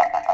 Thank you.